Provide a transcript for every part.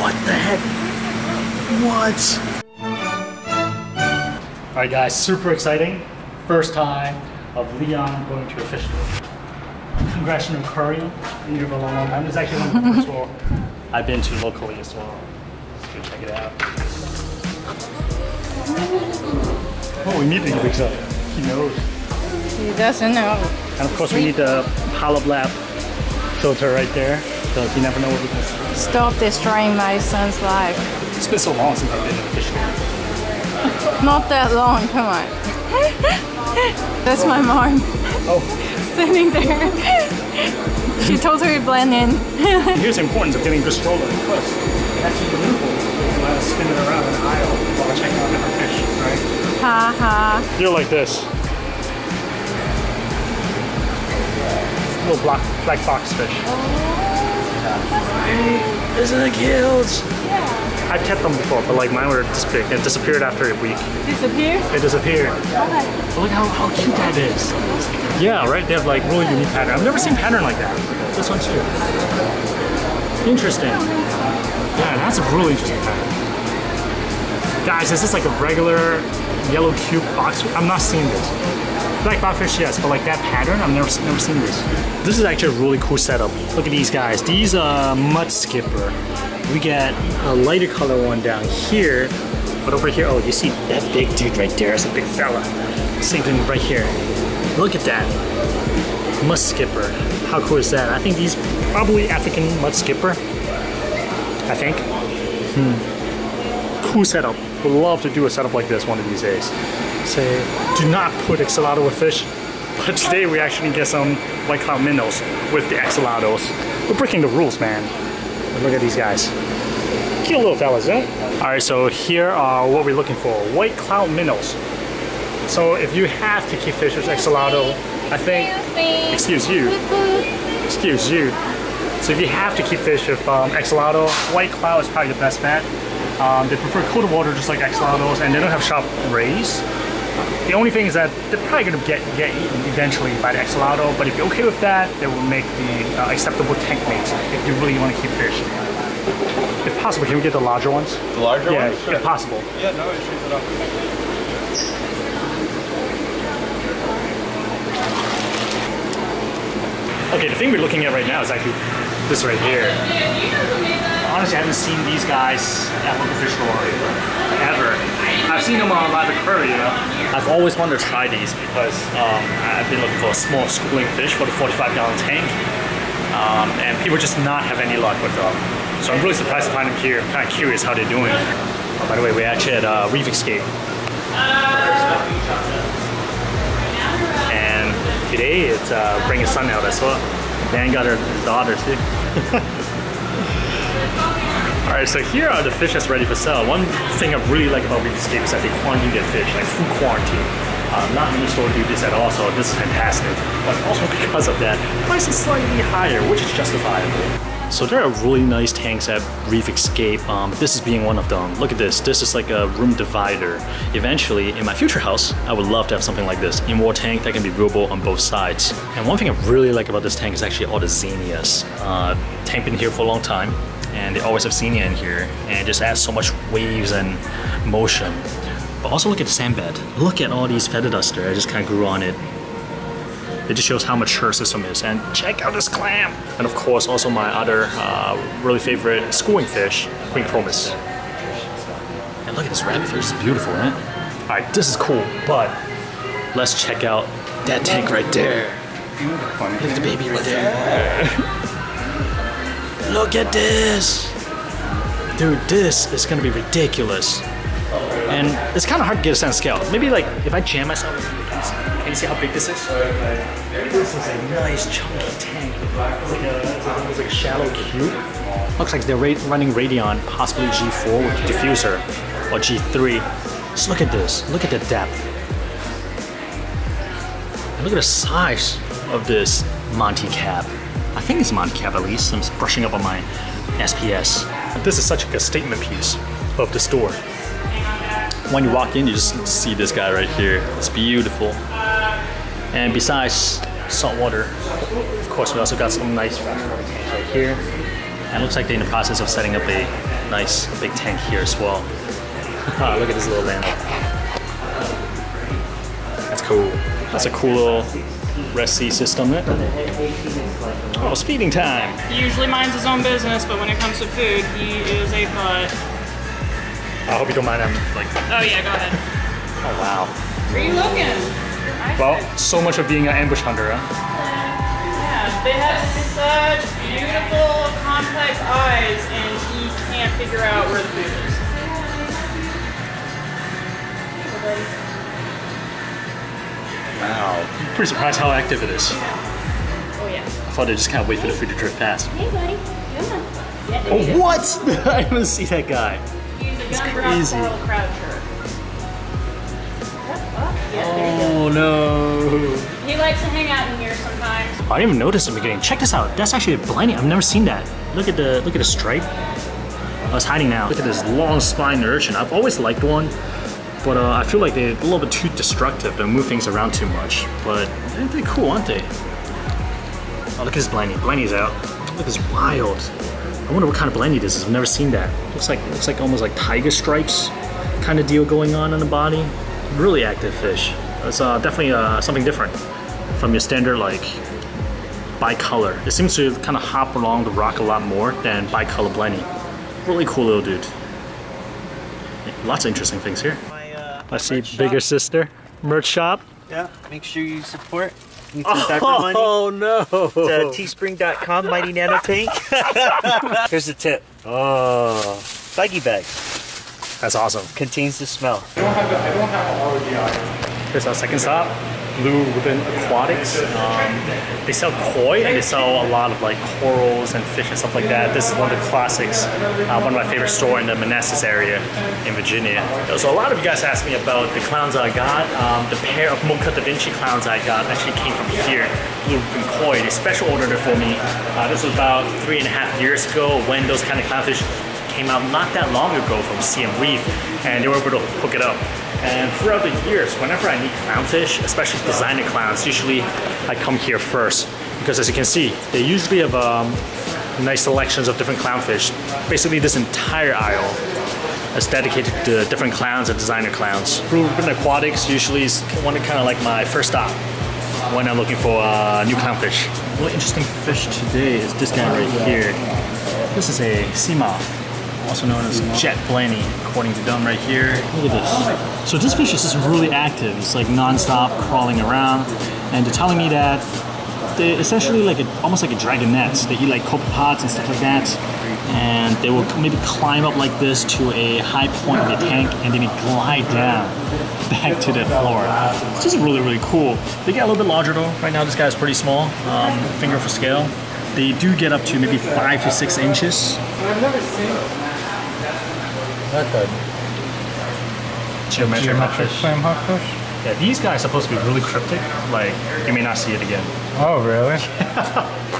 What the heck? What? All right, guys, super exciting. First time of Leon going to a fish. Congressional Aquarium, been here for a long, long time. It's actually one of the first one I've been to locally as well. Let's go check it out. Oh, we need immediately wakes up. He knows. He doesn't know. And of course, we need the Hollow Lab filter right there, because you never know what we can see. Stop destroying my son's life. It's been so long since I've been in a fish store. Not that long, come on. That's my mom Oh, Standing there. she totally blend in. here's the importance of getting this stroller. Of course, it has to be maneuverable. You can let us spin it around in the aisle while checking out different fish, right? ha ha. You're like this. Little black, black fox fish. Oh. Isn't it cute? I've kept them before, but like mine were just big. It disappeared after a week. Disappeared? It disappeared. But look how, how cute that is. Yeah, right? They have like really unique pattern. I've never seen pattern like that. This one too. Interesting. Yeah, that's a really interesting pattern. Guys, is this like a regular yellow cube box? I'm not seeing this. Black botfish, yes, but like that pattern, I've never never seen this. This is actually a really cool setup. Look at these guys. These are mud skipper. We get a lighter color one down here, but over here, oh, you see that big dude right there? It's a big fella. Same thing right here. Look at that. Mud skipper. How cool is that? I think these probably African mud skipper. I think. Hmm. Cool setup. Would love to do a setup like this one of these days. Say, do not put axolotl with fish, but today we actually get some white cloud minnows with the axolotls. We're breaking the rules, man. But look at these guys. Cute little fellas, huh? All right, so here are what we're looking for. White cloud minnows. So if you have to keep fish with axolotl, I think, excuse you, excuse you. So if you have to keep fish with um, axolotl, White Cloud is probably the best bet. Um, they prefer colder water just like axolotls and they don't have sharp rays. The only thing is that they're probably going to get, get eaten eventually by the axolotl, but if you're okay with that, they will make the uh, acceptable tank mates if you really want to keep fish. If possible, can we get the larger ones? The larger yeah, ones? Sure. if possible. Yeah, no issues at all. Okay, the thing we're looking at right now is actually this right here. Honestly, I haven't seen these guys at local fish store ever. I've seen them on LiveAquaria. I've always wanted to try these because um, I've been looking for a small schooling fish for the 45 gallon tank. Um, and people just not have any luck with them. So I'm really surprised to find them here. I'm kind of curious how they're doing. Oh, by the way, we're actually at uh, Reef Escape. And today it's uh, bring a son out as well. Dan got her daughter too. All right, so here are the fish that's ready for sale. One thing I really like about Reef Escape is that they quarantine their fish, like food quarantine. Uh, not many stores do this at all, so this is fantastic. But also because of that, price is slightly higher, which is justifiable. So there are really nice tanks at Reef Escape. Um, this is being one of them. Look at this. This is like a room divider. Eventually, in my future house, I would love to have something like this. In-wall tank that can be viewable on both sides. And one thing I really like about this tank is actually all the xenias. Uh, tank been here for a long time, and they always have xenia in here, and it just adds so much waves and motion. But also look at the sand bed. Look at all these feather duster. I just kind of grew on it. It just shows how mature system is. And check out this clam. And of course, also my other uh, really favorite schooling fish, Queen Chromis. And look at this rabbitfish. It's beautiful, right? All right, this is cool, but let's check out that tank right there. Look at the baby right there. Look at this. Dude, this is gonna be ridiculous. And it's kind of hard to get a sense of scale. Maybe like if I jam myself, can you see how big this is? This is a nice chunky tank. It's like a, it's like a shallow cube. Looks like they're running Radion, possibly G4 with diffuser, or G3. Just look at this. Look at the depth. And look at the size of this Monti cap. I think it's Monti cap at least. I'm just brushing up on my SPS. This is such a statement piece of the store when you walk in, you just see this guy right here. It's beautiful. And besides salt water, of course, we also got some nice freshwater tanks right here. And it looks like they're in the process of setting up a nice big tank here as well. Ah, look at this little lamp. That's cool. That's a cool little recipe system there. Oh, it's feeding time. He usually minds his own business, but when it comes to food, he is a butt. I hope you don't mind. I'm like, Oh yeah, go ahead. oh wow. Where are you looking? Well, so much of being an ambush hunter, huh? yeah, they have such beautiful, complex eyes, and he can't figure out where the food is. Wow. Pretty surprised how active it is. Oh I just kind of wait for the food to drift past. Hey buddy. Yeah, Oh, what? I didn't see that guy. He's crazy. drop coral croucher. Up, up. Yeah, there you go. Oh no. He likes to hang out in here sometimes. I didn't even notice in the beginning. Check this out. That's actually a blenny. I've never seen that. Look at the look at the stripe. I was hiding now. Look at this long spine urchin. I've always liked one, but uh, I feel like they're a little bit too destructive. They move things around too much. But they're cool, aren't they? Oh, look at this blenny. Blenny's out. Look, it's wild. I wonder what kind of blenny this is. I've never seen that. Looks like looks like almost like tiger stripes kind of deal going on in the body. Really active fish. It's uh, definitely uh, something different from your standard like bicolor. It seems to kind of hop along the rock a lot more than bicolor blenny. Really cool little dude. Lots of interesting things here. My, uh, I see bigger shop. sister merch shop. Yeah, make sure you support. Need some diaper money. Oh no! It's teespring.com, Mighty Nano Tank. Here's the tip. Oh, Buggy bags. that's awesome. Contains the smell. I don't have the, I don't have all of the. Here's our second stop, Blue Ribbon Aquatics. Um, they sell koi and they sell a lot of like corals and fish and stuff like that. This is one of the classics, uh, one of my favorite store in the Manassas area in Virginia. So a lot of you guys asked me about the clowns I got. Um, the pair of Mocha Da Vinci clowns I got actually came from here, Blue Ribbon Koi. They special ordered it for me. Uh, this was about three and a half years ago when those kind of clownfish came out not that long ago from CM Reef, and they were able to hook it up. And throughout the years, whenever I need clownfish, especially designer clowns, usually I come here first because as you can see, they usually have um, nice selections of different clownfish. Basically, this entire aisle is dedicated to different clowns and designer clowns. Ribbon Aquatics usually is one of kind of like my first stop when I'm looking for uh, new clownfish. Really interesting fish today is this guy right here. This is a seamoth, also known as jet blaney, according to them right here. Look at this. So this fish is just really active. It's like non-stop crawling around, and they're telling me that they're essentially like a, almost like a dragonette. They eat like copepods and stuff like that, and they will maybe climb up like this to a high point of the tank, and then they glide down back to the floor. It's just really really cool. They get a little bit larger though. Right now this guy is pretty small, um, finger for scale. They do get up to maybe five to six inches. I've never seen good. Geometric hawkfish. flame hawkfish? Yeah, these guys are supposed to be really cryptic. Like you may not see it again. Oh, really?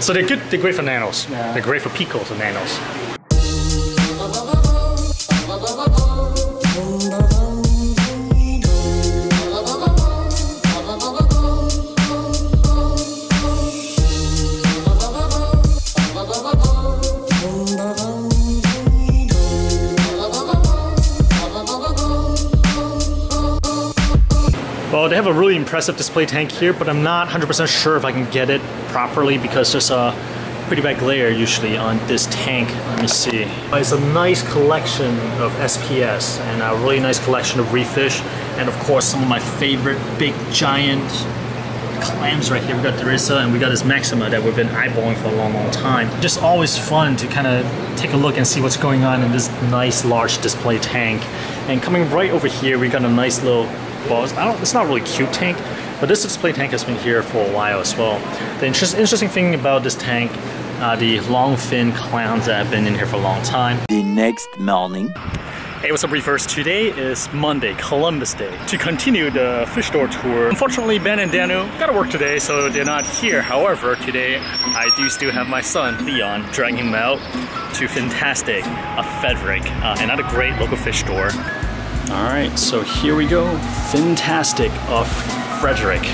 So they're good. They're great for nanos. They're great for picos and nanos. Have a really impressive display tank here, but I'm not 100% sure if I can get it properly because there's a pretty bad glare usually on this tank. Let me see. It's a nice collection of SPS and a really nice collection of reef fish, and of course some of my favorite big giant clams right here. We got Derasa and we got this Maxima that we've been eyeballing for a long, long time. Just always fun to kind of take a look and see what's going on in this nice large display tank. And coming right over here, we got a nice little, well, it's, I don't, it's not really cute tank, but this display tank has been here for a while as well. The interest, interesting thing about this tank, uh, the long fin clowns that have been in here for a long time. The next morning. Hey, what's up, Reefers? Today is Monday, Columbus Day. To continue the fish store tour, unfortunately, Ben and Danu gotta work today, so they're not here. However, today I do still have my son, Leon, dragging him out to Fintastic of Frederick, uh, another great local fish store. All right, so here we go, Fintastic of Frederick.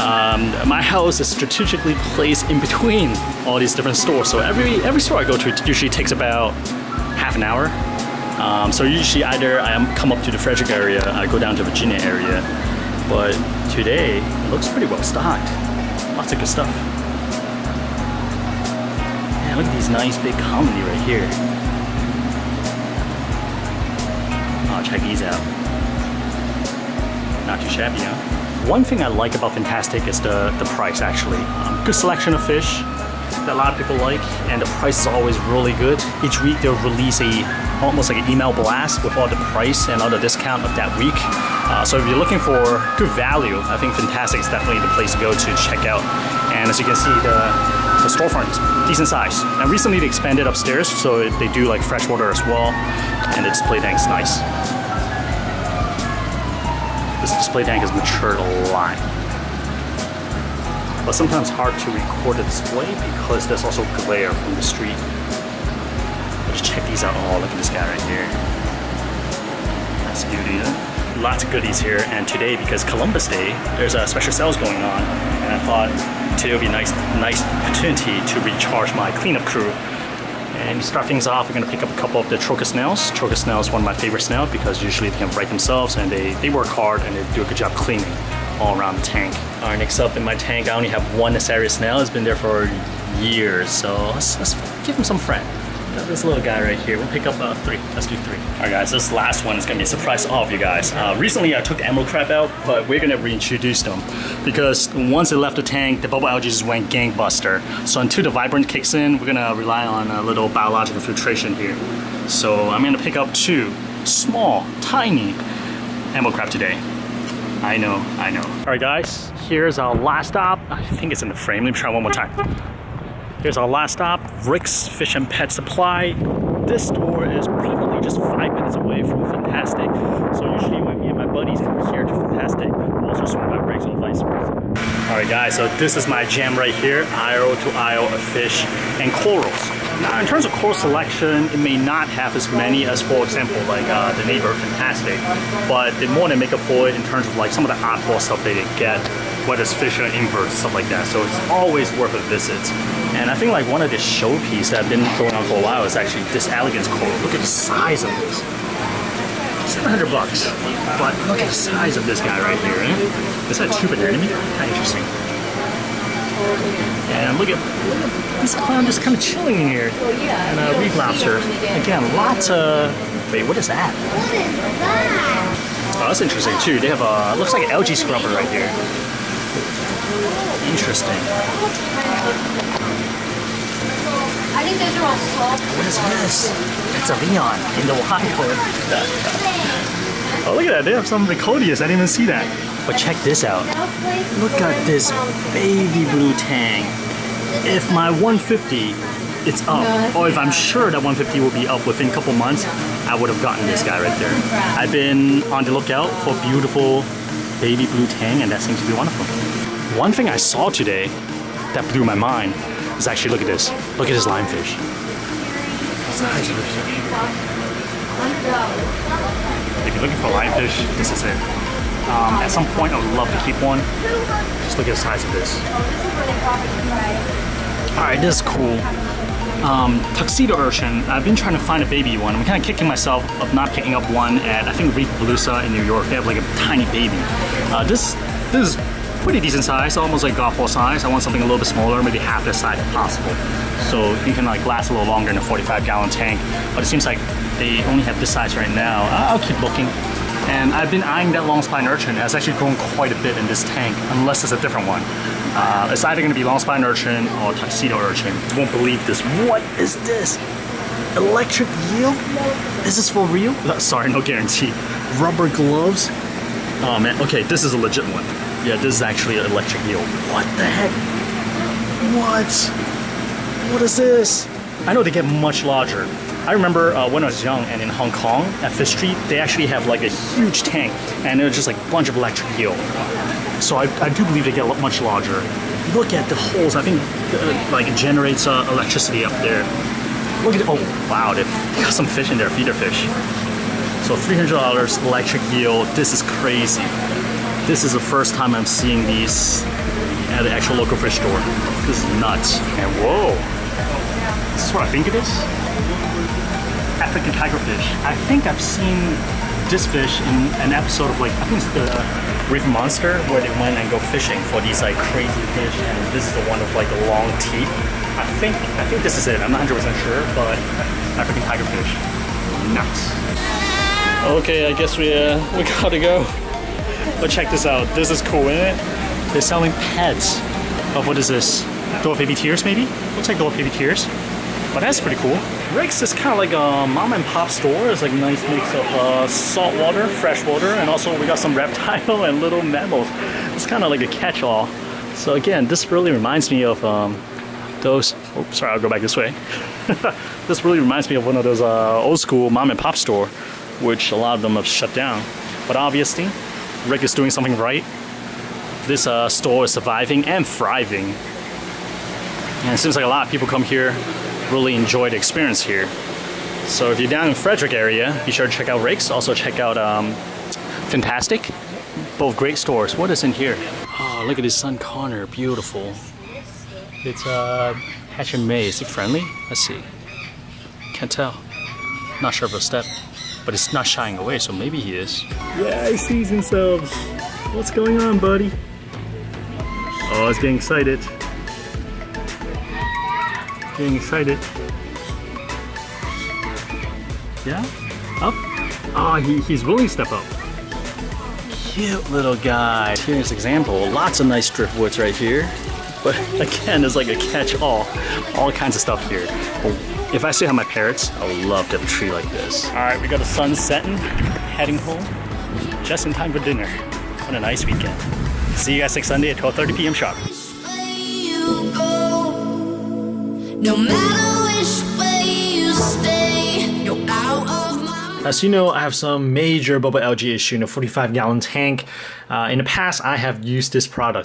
Um, my house is strategically placed in between all these different stores. So every every store I go to usually takes about half an hour. Um, so usually either I come up to the Frederick area, I go down to Virginia area. But today it looks pretty well stocked. Lots of good stuff. Man, look at these nice big comedy right here. Oh, check these out. Not too shabby, huh? One thing I like about Fintastic is the, the price actually. Um, good selection of fish that a lot of people like and the price is always really good. Each week they'll release a almost like an email blast with all the price and all the discount of that week. Uh, so if you're looking for good value, I think Fintastic is definitely the place to go to check out. And as you can see, the, the storefront is decent size. And recently they expanded upstairs, so they do like freshwater as well. And the display tank's nice. This display tank has matured a lot. But sometimes hard to record the display because there's also glare from the street. Let's check these out. Oh, look at this guy right here. That's beauty. Lots of goodies here, and today, because Columbus Day, there's a special sales going on, and I thought today would be a nice, nice opportunity to recharge my cleanup crew. And to start things off, we're gonna pick up a couple of the trochus snails. Trochus snail is one of my favorite snails because usually they can right themselves and they, they work hard and they do a good job cleaning all around the tank. All right, next up in my tank, I only have one Nassarius snail. It's been there for years, so let's, let's give him some friend. This little guy right here. We'll pick up uh, three. Let's do three. All right, guys. This last one is gonna be a surprise to all of you guys. Uh, recently, I took the emerald crab out, but we're gonna reintroduce them because once it left the tank, the bubble algae just went gangbuster. So until the vibrant kicks in, we're gonna rely on a little biological filtration here. So I'm gonna pick up two small, tiny emerald crab today. I know, I know. All right, guys. Here's our last stop. I think it's in the frame. Let me try one more time. Here's our last stop, Rick's Fish and Pet Supply. This store is probably just five minutes away from Fintastic. So usually when me and my buddies come here to Fintastic, we also swing by Rick's or vice versa. All right guys, so this is my jam right here, aisle to aisle of fish and corals. Now in terms of coral selection, it may not have as many as for example like uh, the neighbor Fintastic, but they more than make up for it in terms of like some of the oddball stuff they get whether it's fish or inverts, stuff like that. So it's always worth a visit. And I think like one of the showpiece that I've been going on for a while is actually this elegance coral. Look at the size of this. 700 bucks. But look at the size of this guy right here. Eh? Is that a tube anemone? Kind of interesting. And look at, look at this clown just kind of chilling in here. And a reef lobster. Again, lots of. Wait, what is that? What is that? Oh, that's interesting too. They have a looks like an algae scrubber right here. Interesting. I think those are all salt. What is this? It's a Leon in the wild. oh, look at that. They have some Ricordeas. I didn't even see that. But check this out. Look at this baby blue tang. If my 150 it's up, or if I'm sure that 150 will be up within a couple months, I would have gotten this guy right there. I've been on the lookout for beautiful baby blue tang, and that seems to be one of them. One thing I saw today that blew my mind is actually look at this. Look at this lionfish. If you're looking for lionfish, this is it. Um, at some point, I would love to keep one. Just look at the size of this. All right, this is cool. Um, tuxedo urchin. I've been trying to find a baby one. I'm kind of kicking myself of not picking up one at I think Reef Palooza in New York. They have like a tiny baby. Uh, this this is pretty decent size, almost like golf ball size. I want something a little bit smaller, maybe half the size if possible. So you can like last a little longer in a 45 gallon tank. But it seems like they only have this size right now. I'll keep looking. And I've been eyeing that long spine urchin. It's actually grown quite a bit in this tank, unless it's a different one. Uh, it's either going to be long spine urchin or tuxedo urchin. You won't believe this. What is this? Electric eel? Is this for real? No, sorry, no guarantee. Rubber gloves? Oh man, okay, this is a legit one. Yeah, this is actually an electric eel. What the heck? What? What is this? I know they get much larger. I remember uh, when I was young and in Hong Kong at Fish Street, they actually have like a huge tank and it was just like a bunch of electric eel. So I, I do believe they get much larger. Look at the holes. I think uh, like it generates uh, electricity up there. Look at oh wow, they got some fish in there, feeder fish. So $300 electric eel. This is crazy. This is the first time I'm seeing these at the actual local fish store. This is nuts. And whoa, this is what I think it is. African tigerfish. I think I've seen this fish in an episode of like I think it's the River Monster where they went and go fishing for these like crazy fish, and this is the one with like the long teeth. I think I think this is it. I'm not 100 percent sure, but African tigerfish, nuts. Okay, I guess we uh, we gotta go. But check this out. This is cool, isn't it? They're selling pets of what is this? Dwarf baby tears, maybe? Looks like baby tears. But that's pretty cool. Rick's is kind of like a mom and pop store. It's like a nice mix of uh, salt water, fresh water, and also we got some reptile and little mammals. It's kind of like a catch-all. So again, this really reminds me of um, those. Oh, sorry, I'll go back this way. this really reminds me of one of those uh, old school mom and pop store, which a lot of them have shut down. But obviously, Rick is doing something right. This uh, store is surviving and thriving. And it seems like a lot of people come here, really enjoyed the experience here. So if you're down in Frederick area, be sure to check out Rick's. Also check out um, Fintastic. Both great stores. What is in here? Oh, look at this Sun Conure, beautiful. It's uh, Hatch and May. Is he friendly? Let's see. Can't tell. Not sure of a step, but it's not shying away, so maybe he is. Yeah, he sees himself. What's going on, buddy? Oh, he's getting excited. Getting excited. Yeah? Up? Oh, he, he's willing to step up. Cute little guy. Here's an example. Lots of nice driftwoods right here. But again, there's like a catch-all. All kinds of stuff here. If I still have my parrots, I would love to have a tree like this. All right, we got the sun setting, heading home, just in time for dinner. What a nice weekend. See you guys next Sunday at 12.30 p.m. sharp. As you know, I have some major bubble algae issue in a 45 gallon tank. Uh, in the past, I have used this product